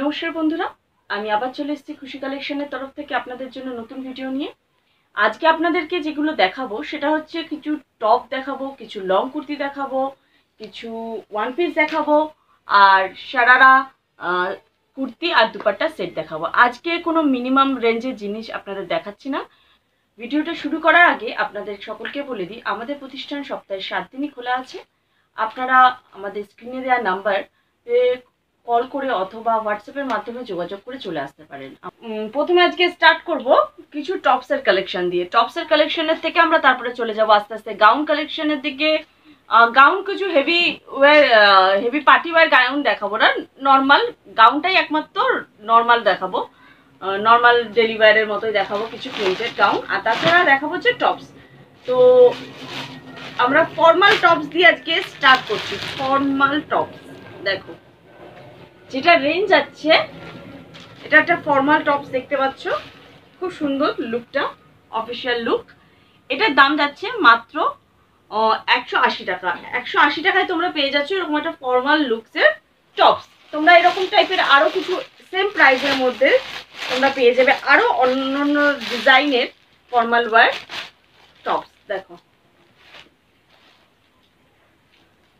নমস্কার বন্ধুরা, আমি আবার চলে এসেছি খুশি কালেকশনের তরফ থেকে আপনাদের জন্য নতুন ভিডিও নিয়ে। আজকে আপনাদেরকে যেগুলো দেখাবো, সেটা হচ্ছে কিছু টপ দেখাবো, কিছু লং কুর্তি দেখাবো, কিছু ওয়ান পিস দেখাবো, আর সারারা কুর্তি আর দুপাট্টা সেট দেখাবো। আজকে কোনো মিনিমাম রেঞ্জের জিনিস আপনাদের দেখাচ্ছি না। ভিডিওটা শুরু করার আগে আপনাদের সকলকে বলে দিই, আমাদের প্রতিষ্ঠান সপ্তাহে সাত দিনই খোলা আছে। আপনারা আমাদের স্ক্রিনে দেওয়া নাম্বার কল করে অথবা হোয়াটসঅ্যাপের মাধ্যমে যোগাযোগ করে চলে আসতে পারেন। প্রথমে আজকে স্টার্ট করব কিছু টপসের কালেকশন দিয়ে। টপসের কালেকশনের থেকে আমরা তারপরে চলে যাব আস্তে আস্তে। গাউন কালেকশনের দিকে গাউন কিছু heavy wear heavy party wear gown দেখাবো না। নর্মাল গাউনটাই একমাত্র নর্মাল দেখাবো। নর্মাল ডেলিভারের মতোই দেখাবো কিছু প্রিন্টেড গাউন আর তাছাড়া দেখাবো হচ্ছে টপস তো আমরা ফর্মাল টপস দিয়ে আজকে স্টার্ট করছি। ফর্মাল টপস দেখো। যেটা রেঞ্জ আছে, এটা একটা ফর্মাল টপস দেখতে পাচ্ছ। খুব সুন্দর লুকটা অফিসিয়াল লুক এটার দাম যাচ্ছে মাত্র একশো আশি টাকা। একশো আশি টাকায় তোমরা পেয়ে যাচ্ছ এরকম একটা ফর্মাল লুকসের টপস তোমরা এরকম টাইপের আরও কিছু সেম প্রাইসের মধ্যে তোমরা পেয়ে যাবে আরও অন্য অন্য ডিজাইনের ফর্মাল ওয়ার টপস দেখো।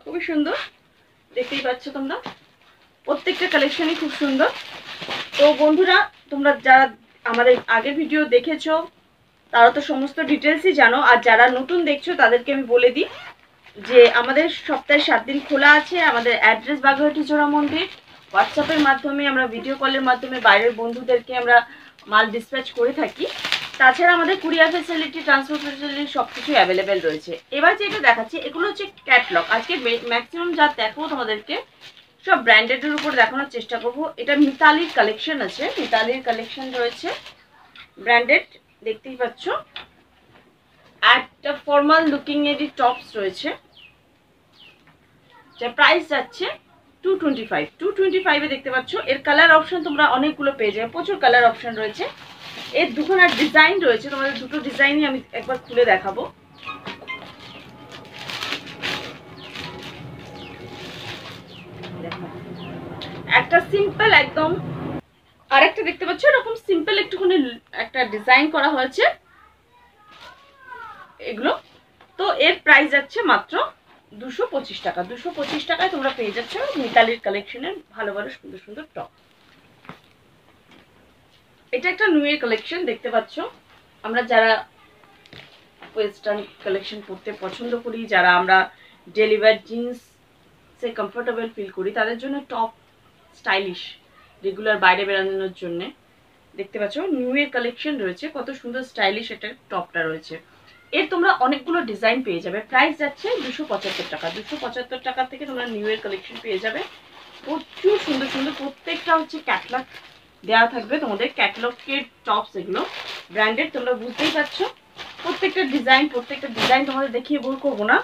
খুবই সুন্দর, দেখতেই পাচ্ছ তোমরা। প্রত্যেকটা কালেকশনই খুব সুন্দর। তো বন্ধুরা, তোমরা যারা আমাদের আগের ভিডিও দেখেছ, তারা তো সমস্ত ডিটেলসই জানো। আর যারা নতুন দেখছ, তাদেরকে আমি বলে দিই যে, আমাদের সপ্তাহে সাত দিন খোলা আছে। আমাদের অ্যাড্রেস বাগুয়াটি জোড়া মন্দির। হোয়াটসঅ্যাপের মাধ্যমে আমরা ভিডিও কলের মাধ্যমে বাইরের বন্ধুদেরকে আমরা মাল ডিসপ্যাচ করে থাকি। তাছাড়া আমাদের কুরিয়ার ফেসিলিটি ট্রান্সপোর্ট ফেসিলিটি সব কিছুই অ্যাভেলেবেল রয়েছে। এবার যেটা দেখাচ্ছি, এগুলো হচ্ছে ক্যাটলগ আজকে ম্যাক্সিমাম যা দেখো তোমাদেরকে সব ব্র্যান্ডেডের উপর দেখানোর চেষ্টা করব। এটা মিতালির কালেকশন আছে। মিতালির কালেকশন রয়েছে। ব্র্যান্ডেড দেখতেই পাচ্ছ। একটা ফর্মাল লুকিং এরই টপস রয়েছে যা প্রাইস যাচ্ছে two twenty five two twenty ফাইভে দেখতে পাচ্ছ। এর কালার অপশন তোমরা অনেকগুলো পেয়ে যাবে। প্রচুর কালার অপশন রয়েছে। এর দুখানা ডিজাইন রয়েছে। তোমাদের দুটো ডিজাইনই আমি একবার খুলে দেখাবো। একটা সিম্পল একদম, আরেকটা দেখতে পাচ্ছ, এরকম সিম্পল একটুখানি একটা ডিজাইন করা হয়েছে। এগুলো। তো এর প্রাইস যাচ্ছে মাত্র দুশো পঁচিশ টাকা। দুশো পঁচিশ টাকায় তোমরা পেয়ে যাচ্ছ মিতালির কালেকশনের ভালো ভালো সুন্দর সুন্দর টপ এটা একটা নিউয়ের কালেকশন দেখতে পাচ্ছ। আমরা যারা ওয়েস্টার্ন কালেকশন পরতে পছন্দ করি, যারা আমরা ডেলিভার জিন্স সে কমফোর্টেবল ফিল করি, তাদের জন্য টপ স্টাইলিশ রেগুলার বাইরে বেরানোর জন্য। দেখতে পাচ্ছ নিউ ইয়ার কালেকশন রয়েছে, কত সুন্দর স্টাইলিশ একটা টপটা রয়েছে। এর তোমরা অনেকগুলো ডিজাইন পেয়ে যাবে। প্রাইস যাচ্ছে দুশো পঁচাত্তর টাকা। দুশো পঁচাত্তর টাকা থেকে তোমরা নিউ ইয়ার কালেকশন পেয়ে যাবে। প্রচুর সুন্দর সুন্দর প্রত্যেকটা হচ্ছে ক্যাটলগ দেওয়া থাকবে তোমাদের। ক্যাটলগের টপস এগুলো ব্র্যান্ডেড তোমরা বুঝতেই পারছ। প্রত্যেকটা ডিজাইন প্রত্যেকটা ডিজাইন তোমাদের দেখিয়ে বল করব না।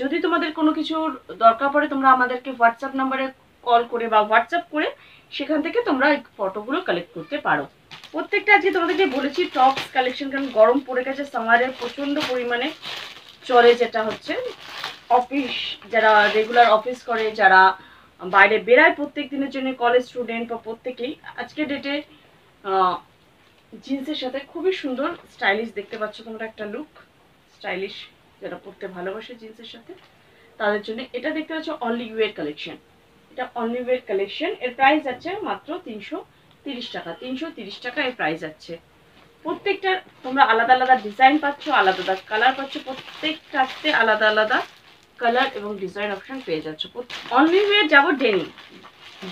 যদি তোমাদের কোনো কিছুর দরকার পড়ে তোমরা আমাদেরকে হোয়াটসঅ্যাপ নাম্বারে কল করে বা হোয়াটসঅ্যাপ করে সেখান থেকে তোমরা ফটোগুলো কালেক্ট করতে পারো। প্রত্যেকটা আজকে তোমাদেরকে বলেছি টপস কালেকশন কারণ গরম পড়ে গেছে সামারে প্রচণ্ড পরিমাণে চলে যেটা হচ্ছে অফিস যারা রেগুলার অফিস করে, যারা বাইরে বেড়ায় প্রত্যেক দিনের জন্য কলেজ স্টুডেন্ট বা প্রত্যেকেই। আজকে ডেটে জিন্সের সাথে খুবই সুন্দর স্টাইলিশ দেখতে পাচ্ছ তোমরা একটা লুক স্টাইলিশ যারা পরতে ভালোবাসে জিন্সের সাথে, তাদের জন্য এটা দেখতে পাচ্ছ অনলি ওয়ের কালেকশন এটা অনলি কালেকশন এর প্রাইস আছে মাত্র তিনশো তিরিশ টাকা। তিনশো তিরিশ টাকা এর প্রাইস আছে প্রত্যেকটা, তোমরা আলাদা আলাদা ডিজাইন পাচ্ছ, আলাদা আলাদা কালার পাচ্ছ, প্রত্যেকটাতে আলাদা আলাদা কালার এবং ডিজাইন অপশন পেয়ে যাচ্ছ। অনলি যাব ডেনিম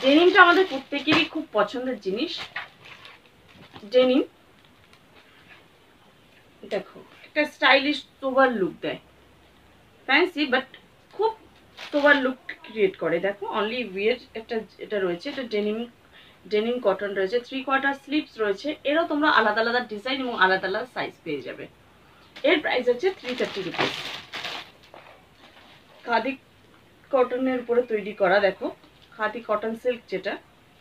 ডেনিমটা আমাদের প্রত্যেকেরই খুব পছন্দের জিনিস। ডেনিম দেখো, একটা স্টাইলিশ সোবার লুক দেয়। ফ্যান্সি বাট খুব সোবার লুক ক্রিয়েট করে। দেখো অনলি ওয়ের একটা, এটা রয়েছে, এটা ডেনিম ডেনিম কটন রয়েছে থ্রি কোয়ার্টার স্লিপস রয়েছে, এরও তোমরা আলাদা আলাদা ডিজাইন এবং আলাদা আলাদা সাইজ পেয়ে যাবে। এর প্রাইস হচ্ছে থ্রি থার্টি রুপিস খাদি কটনের উপরে তৈরি করা, দেখো, খাদি কটন সিল্ক যেটা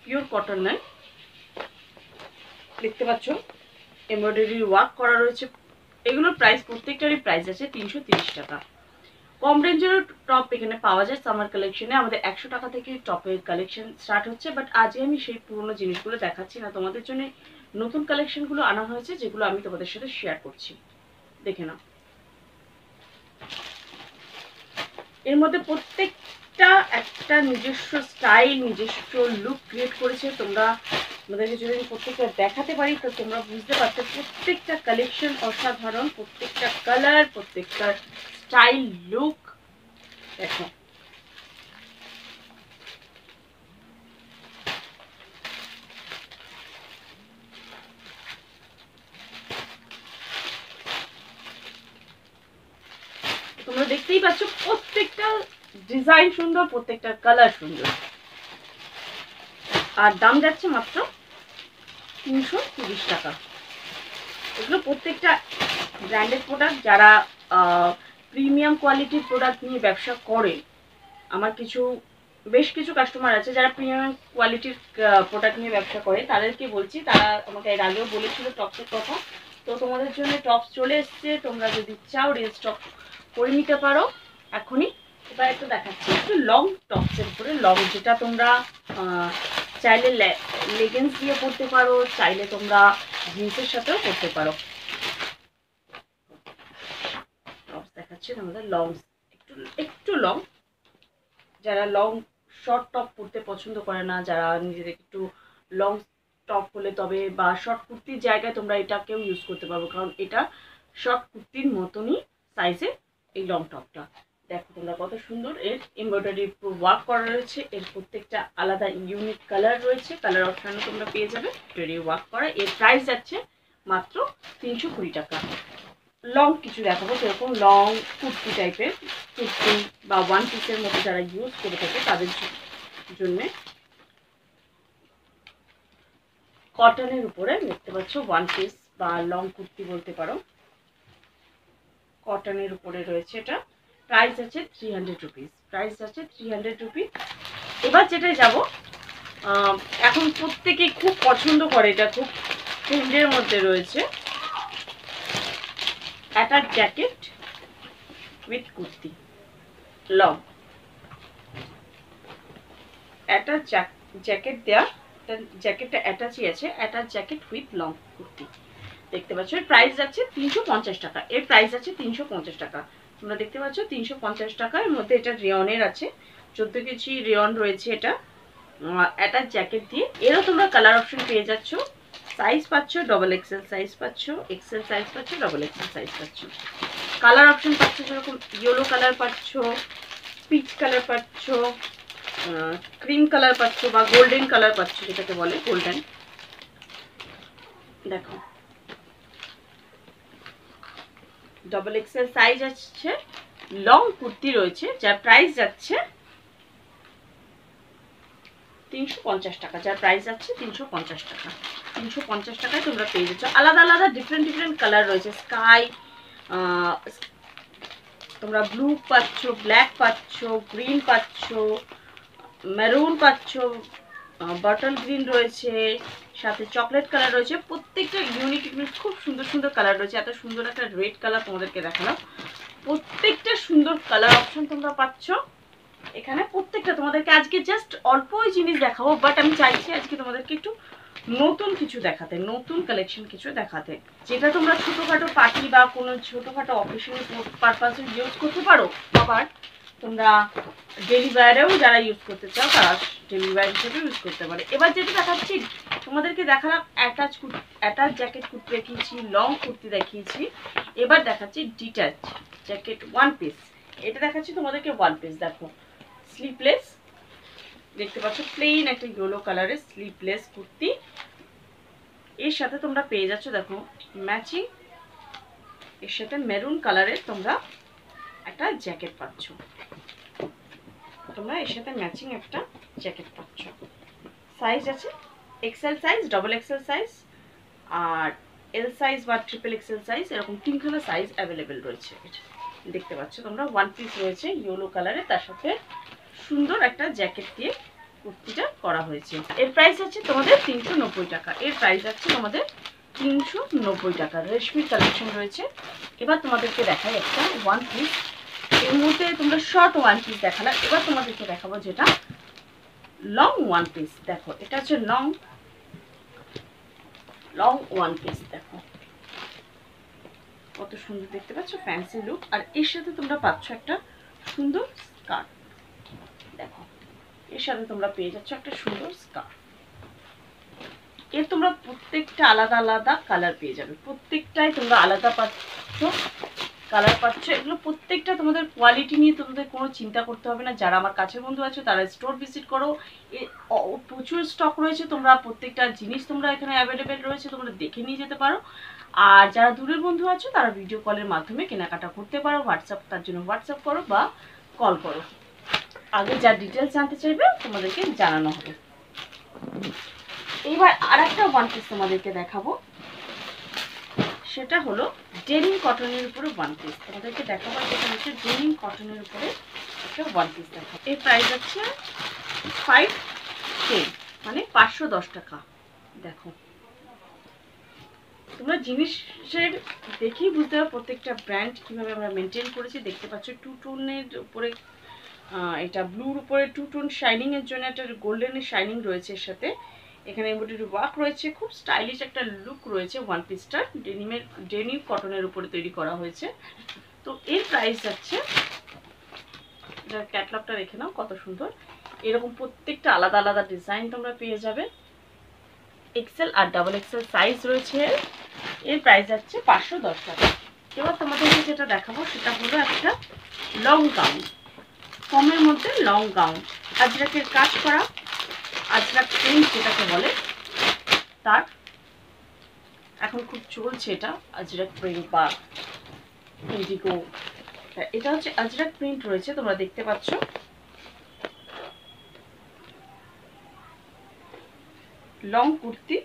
পিওর কটন নয়। দেখতে পাচ্ছ এমব্রয়ডারি ওয়ার্ক করা রয়েছে। এগুলোর প্রাইস প্রত্যেকটারই প্রাইস আছে তিনশো টাকা। কম রেঞ্জেরও টপ এখানে পাওয়া যায় সামার কালেকশনে আমাদের একশো টাকা থেকে টপের কালেকশন স্টার্ট হচ্ছে বাট আজকে আমি সেই পুরোনো জিনিসগুলো দেখাচ্ছি না। তোমাদের জন্য নতুন কালেকশনগুলো আনা হয়েছে, যেগুলো আমি তোমাদের সাথে শেয়ার করছি। দেখে নাও। এর মধ্যে প্রত্যেকটা একটা নিজস্ব স্টাইল নিজস্ব লুক ক্রিয়েট করেছে। তোমরা তোমাদেরকে যদি আমি প্রত্যেকটা দেখাতে পারি, তো তোমরা বুঝতে পারছ প্রত্যেকটা কালেকশন অসাধারণ, প্রত্যেকটা কালার প্রত্যেকটা স্টাইল লুক দেখো। তোমরা দেখতেই পাচ্ছ প্রত্যেকটা ডিজাইন সুন্দর, প্রত্যেকটা কালার সুন্দর। আর দাম যাচ্ছে মাত্র তিনশো তিরিশ টাকা। এগুলো প্রত্যেকটা ব্র্যান্ডেড প্রোডাক্ট যারা প্রিমিয়াম কোয়ালিটির প্রোডাক্ট নিয়ে ব্যবসা করে, আমার কিছু, বেশ কিছু কাস্টমার আছে যারা প্রিমিয়াম কোয়ালিটির প্রোডাক্ট নিয়ে ব্যবসা করে। তাদেরকে বলছি, তারা আমাকে এর আগেও বলেছিল টপসের কথা। তো তোমাদের জন্য টপস চলে এসছে। তোমরা যদি চাও রেস্টক করে নিতে পারো। এখনই এবার একটু দেখাচ্ছি, একটু লং টপসের উপরে লং যেটা তোমরা চাইলে লেগিংস দিয়ে পরতে পারো, চাইলে তোমরা জিন্সের সাথেও পরতে পারো। দেখাচ্ছি তোমাদের লং একটু একটু লং যারা লং শর্ট টপ পরতে পছন্দ করে না, যারা নিজেদের একটু লং টপ হলে তবে বা শর্ট কুর্তির জায়গায় তোমরা এটাকেও ইউজ করতে পারব, কারণ এটা শর্ট কুর্তির মতনই সাইজে এই লং টপটা দেখো তোমরা কত সুন্দর, এর এমব্রয়ডারি ওয়ার্ক করা রয়েছে, এর প্রত্যেকটা আলাদা ইউনিক কালার রয়েছে কালার অপশানে তোমরা পেয়ে যাবে এমব্রয়ডারি ওয়ার্ক করা। এর প্রাইস যাচ্ছে মাত্র তিনশো কুড়ি টাকা। লং কিছু দেখাবো, সেরকম লং কুর্তি টাইপের কুর্তি বা ওয়ান পিসের মতো যারা ইউজ করে থাকে তাদের জন্য কটনের উপরে দেখতে পাচ্ছ ওয়ান পিস বা লং কুর্তি বলতে পারো। কটনের উপরে রয়েছে এটা। প্রাইস আছে থ্রি হান্ড্রেড রুপিস প্রাইস আছে থ্রি হান্ড্রেড রুপিস এবার যেটাই যাব এখন প্রত্যেকে খুব পছন্দ করে এটা, খুব ট্রেন্ডের মধ্যে রয়েছে। Attach jacket with kurti long attach jacket দেওয়া জ্যাকেটটা অ্যাটাচই আছে attach jacket with long kurti দেখতে পাচ্ছ, এর প্রাইস যাচ্ছে তিনশো পঞ্চাশ টাকা। এর প্রাইস আছে তিনশো পঞ্চাশ টাকা। তোমরা দেখতে পাচ্ছ, তিনশো পঞ্চাশ টাকার মধ্যে এটা রেয়নের আছে। চোদ্দ কেজি রেয়ন রয়েছে এটা। অ্যাটাচ জ্যাকেট দিয়ে। এরও তোমরা কালার অপশন পেয়ে যাচ্ছ। সাইজ পাচ্ছ ডবল এক্সেল সাইজ পাচ্ছ এক্সেল সাইজ পাচ্ছ ডবল এক্সেল সাইজ পাচ্ছ। কালার অপশন পাচ্ছ, যেরকম ইয়েলো কালার পাচ্ছ পিচ কালার পাচ্ছ ক্রিম কালার পাচ্ছ বা গোল্ডেন কালার পাচ্ছ, যেটাকে বলে গোল্ডেন দেখো। ডবল এক্সেল সাইজ আসছে লং কুর্তি রয়েছে, যার প্রাইস যাচ্ছে তিনশো পঞ্চাশ টাকা, যার প্রাইস যাচ্ছে তিনশো পঞ্চাশ টাকা। তিনশো পঞ্চাশ টাকায় তোমরা পেয়ে যাচ্ছ। আলাদা আলাদা ডিফারেন্ট ডিফারেন্ট কালার রয়েছে। স্কাই তোমরা ব্লু পাচ্ছ ব্ল্যাক পাচ্ছ গ্রিন পাচ্ছ মেরুন পাচ্ছ বাটল গ্রিন রয়েছে, সাথে চকলেট কালার রয়েছে। প্রত্যেকটা ইউনিক ইউনিক খুব সুন্দর সুন্দর কালার রয়েছে। এত সুন্দর একটা রেড কালার তোমাদেরকে দেখালাম। প্রত্যেকটা সুন্দর কালার অপশন তোমরা পাচ্ছ। এখানে প্রত্যেকটা তোমাদেরকে আজকে জাস্ট অল্পই জিনিস দেখাবো বাট আমি চাইছি আজকে তোমাদেরকে একটু নতুন কিছু দেখাতে, নতুন কালেকশন কিছু দেখাতে। যেটা তোমরা ছোটোখাটো পার্টি বা কোনো ছোটোখাটো অকেশনে পারপাসে ইউজ করতে পারো, আবার তোমরা ডেলি যারা ইউজ করতে চাও, তারা ডেলি ওয়্যার হিসেবে ইউজ করতে পারে। এবার যেটা দেখাচ্ছি, তোমাদেরকে দেখালাম attach kurti attach jacket kurti দেখিয়েছি লং কুর্তি দেখিয়েছি। এবার দেখাচ্ছি ডিটাচ জ্যাকেট ওয়ান পিস এটা দেখাচ্ছি তোমাদেরকে ওয়ান পিস দেখো। স্লিপলেস দেখতে পাচ্ছ প্লেন একটা ইয়েলো কালারের স্লিপলেস কুর্তি। এর সাথে তোমরা পেয়ে যাচ্ছ, দেখো ম্যাচিং এর সাথে মেরুন কালারের তোমরা একটা জ্যাকেট পাচ্ছ। তোমরা এর সাথে ম্যাচিং একটা জ্যাকেট পাচ্ছ। সাইজ আছে XL size double XL size আর এল সাইজ বা ট্রিপল এক্সেল সাইজ এরকম তিনখানা সাইজ অ্যাভেলেবেল রয়েছে। দেখতে পাচ্ছ, তোমরা ওয়ান পিস রয়েছে ইয়েলো কালারের তার সাথে সুন্দর একটা জ্যাকেট দিয়ে কুর্তিটা করা হয়েছে। এর প্রাইস আছে তোমাদের তিনশো নব্বই টাকা। এর প্রাইস আছে তোমাদের তিনশো নব্বই টাকা। রেশমির কালেকশন রয়েছে। এবার তোমাদেরকে দেখাই একটা ওয়ান পিস এর মধ্যে তোমরা শর্ট ওয়ান পিস দেখালাম এবার তোমাদেরকে দেখাবো যেটা লং ওয়ান পিস দেখো, এটা হচ্ছে লং লং ওয়ান পিস দেখো, কত সুন্দর দেখতে পাচ্ছ? ফ্যান্সি লুক আর এর সাথে তোমরা পাচ্ছ একটা সুন্দর স্কার্ট দেখো, এর সাথে তোমরা পেয়ে যাচ্ছ একটা সুন্দর স্কার্ট এর তোমরা প্রত্যেকটা আলাদা আলাদা কালার পেয়ে যাবে। প্রত্যেকটাই তোমরা আলাদা পাচ্ছ কালার পাচ্ছ। এগুলো প্রত্যেকটা তোমাদের কোয়ালিটি নিয়ে তোমাদের কোনো চিন্তা করতে হবে না। যারা আমার কাছের বন্ধু আছে, তারা স্টোর ভিজিট করো। প্রচুর স্টক রয়েছে। তোমরা প্রত্যেকটা জিনিস তোমরা এখানে অ্যাভেলেবেল রয়েছে, তোমরা দেখে নিয়ে যেতে পারো। আর যারা দূরের বন্ধু আছো, তারা ভিডিও কলের মাধ্যমে কেনাকাটা করতে পারো। হোয়াটসঅ্যাপ তার জন্য হোয়াটসঅ্যাপ করো বা কল করো। আগে যা ডিটেলস জানতে চাইবে, তোমাদেরকে জানানো হবে। এইবার আর একটা ওয়ান পিস তোমাদেরকে দেখাবো। সেটা হলো ডেনিম কটনের উপরে ওয়ান পিস তোমাদেরকে দেখাবো যেটা হচ্ছে ডেনিম কটনের উপরে একটা ওয়ান পিস দেখাবো। এর প্রাইস হচ্ছে ফাইভ কে মানে পাঁচশো দশ টাকা। দেখো। তোমরা জিনিসের দেখেই বুঝতে পারো প্রত্যেকটা ব্র্যান্ড কীভাবে আমরা মেনটেন করেছি। দেখতে পাচ্ছ টু টোনের উপরে এটা ব্লুর উপরে টু টোন শাইনিং এর জন্য একটা গোল্ডেনের শাইনিং রয়েছে এর সাথে। এখানে এমব্রয়ডারি ওয়ার্ক রয়েছে, খুব স্টাইলিশ একটা লুক রয়েছে ওয়ান পিসটার ডেনিমের ডেনিম কটনের উপরে তৈরি করা হয়েছে। তো এর প্রাইস যাচ্ছে এটার ক্যাটলগটা রেখে নাও কত সুন্দর। এরকম প্রত্যেকটা আলাদা আলাদা ডিজাইন তোমরা পেয়ে যাবে। এক্সেল আর ডাবল এক্সেল সাইজ রয়েছে। এর। এর প্রাইস যাচ্ছে পাঁচশো দশ টাকা। এবার তোমাদেরকে যেটা দেখাবো সেটা হলো একটা লং গাউন কমের মধ্যে লং গাউন। আজরাকের কাজ করা, আজরাক প্রিন্ট যেটাকে বলে, তার এখন খুব চলছে এটা, আজরাক প্রিন্ট বা ইন্ডিগো এটা হচ্ছে আজরাক প্রিন্ট রয়েছে, তোমরা দেখতে পাচ্ছ। লং কুর্তি।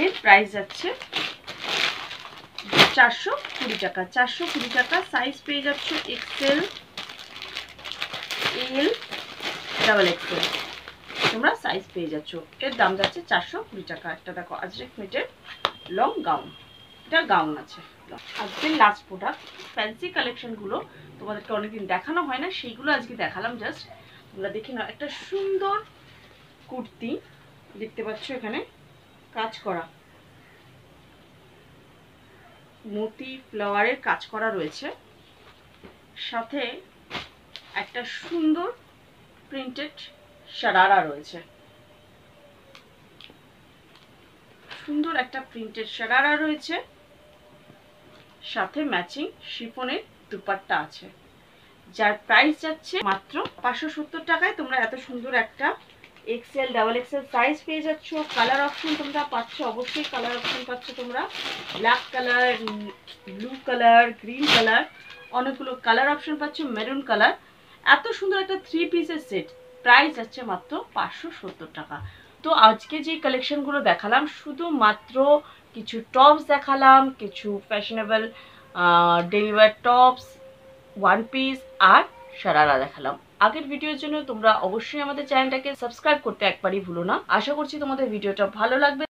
এর প্রাইস যাচ্ছে চারশো কুড়ি টাকা। চারশো কুড়ি টাকা সাইজ পেয়ে যাচ্ছ এক্সেল এল ডাবল এক্সেল তোমরা সাইজ পেয়ে যাচ্ছ। এর দাম যাচ্ছে চারশো কুড়ি টাকা। একটা দেখো, আজরেক মিটের লং গাউন এটা গাউন আছে। আজকের লাস্ট প্রোডাক্ট ফ্যান্সি কালেকশনগুলো তোমাদেরকে অনেকদিন দেখানো হয় না, সেইগুলো আজকে দেখালাম জাস্ট তোমরা দেখে নাও, একটা সুন্দর কুর্তি দেখতে পাচ্ছ এখানে, কাজ করা। মতি ফ্লাওয়ারের কাজ করা রয়েছে। সাথে একটা সুন্দর প্রিন্টেড সারারা রয়েছে। সুন্দর একটা প্রিন্টেড সারারা রয়েছে। সাথে ম্যাচিং শিফনের দুপাট্টা আছে। যার প্রাইস যাচ্ছে মাত্র পাঁচশো সত্তর টাকায়। তোমরা এত সুন্দর একটা এক্সেল ডাবল এক্সেল সাইজ পেয়ে যাচ্ছ। কালার অপশন তোমরা পাচ্ছ, অবশ্যই কালার অপশন পাচ্ছ তোমরা। Black colour blue colour green colour অনেকগুলো কালার অপশন পাচ্ছ মেরুন কালার এত সুন্দর একটা থ্রি পিসের সেট প্রাইস যাচ্ছে মাত্র পাঁচশো সত্তর টাকা। তো আজকে যে কালেকশনগুলো দেখালাম, শুধুমাত্র কিছু টপস দেখালাম, কিছু ফ্যাশনেবল ডেলিভার টপস ওয়ান পিস আর সারারা দেখালাম। আগের ভিডিওর জন্য তোমরা অবশ্যই আমাদের চ্যানেলটাকে সাবস্ক্রাইব করতে একবারই ভুলো না। আশা করছি তোমাদের ভিডিওটা ভালো লাগবে।